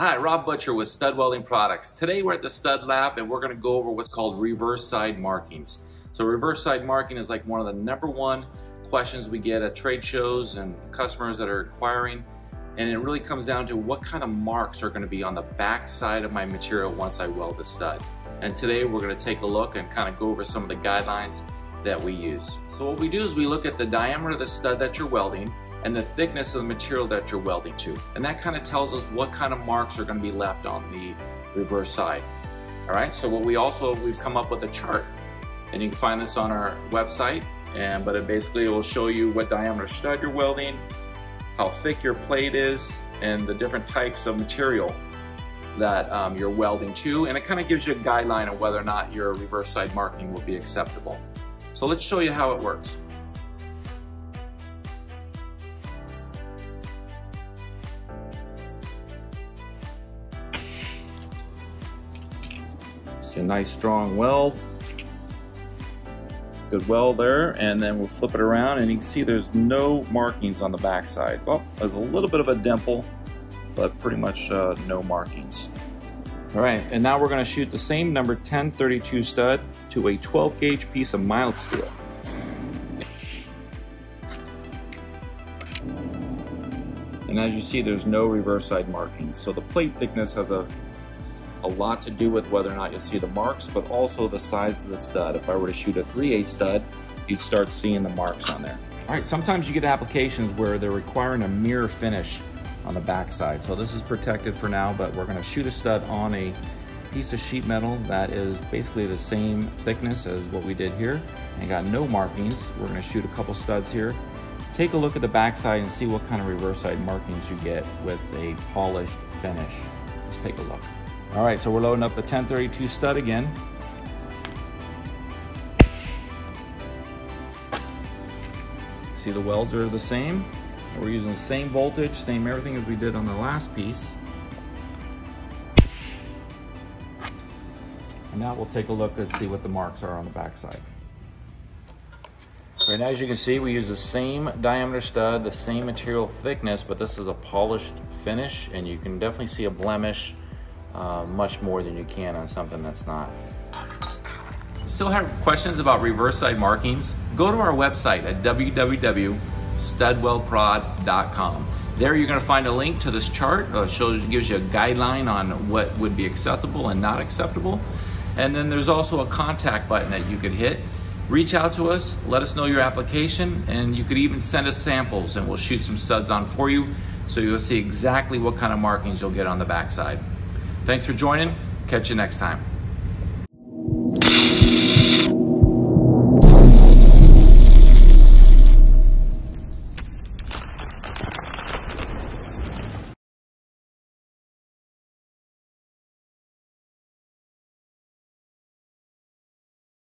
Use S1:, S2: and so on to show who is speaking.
S1: Hi, Rob Butcher with Stud Welding Products. Today we're at the Stud Lab and we're going to go over what's called reverse side markings. So reverse side marking is like one of the number one questions we get at trade shows and customers that are acquiring. And it really comes down to what kind of marks are going to be on the back side of my material once I weld the stud. And today we're going to take a look and kind of go over some of the guidelines that we use. So what we do is we look at the diameter of the stud that you're welding and the thickness of the material that you're welding to. And that kind of tells us what kind of marks are going to be left on the reverse side. All right, so what we also, we've come up with a chart and you can find this on our website. And but it basically will show you what diameter stud you're welding, how thick your plate is, and the different types of material that um, you're welding to. And it kind of gives you a guideline of whether or not your reverse side marking will be acceptable. So let's show you how it works. A nice strong weld. Good weld there, and then we'll flip it around and you can see there's no markings on the backside. Well, there's a little bit of a dimple, but pretty much uh, no markings. All right, and now we're gonna shoot the same number 1032 stud to a 12 gauge piece of mild steel. And as you see, there's no reverse side markings. So the plate thickness has a a lot to do with whether or not you'll see the marks, but also the size of the stud. If I were to shoot a 3 8 stud, you'd start seeing the marks on there. All right, sometimes you get applications where they're requiring a mirror finish on the backside. So this is protected for now, but we're gonna shoot a stud on a piece of sheet metal that is basically the same thickness as what we did here and got no markings. We're gonna shoot a couple studs here. Take a look at the backside and see what kind of reverse side markings you get with a polished finish. Let's take a look. All right, so we're loading up a 1032 stud again. See the welds are the same. We're using the same voltage, same everything as we did on the last piece. And now we'll take a look and see what the marks are on the backside. And as you can see, we use the same diameter stud, the same material thickness, but this is a polished finish, and you can definitely see a blemish uh, much more than you can on something that's not. Still have questions about reverse side markings? Go to our website at www.studweldprod.com. There you're going to find a link to this chart. It shows, gives you a guideline on what would be acceptable and not acceptable. And then there's also a contact button that you could hit. Reach out to us, let us know your application, and you could even send us samples and we'll shoot some studs on for you so you'll see exactly what kind of markings you'll get on the backside. Thanks for joining. Catch you next time.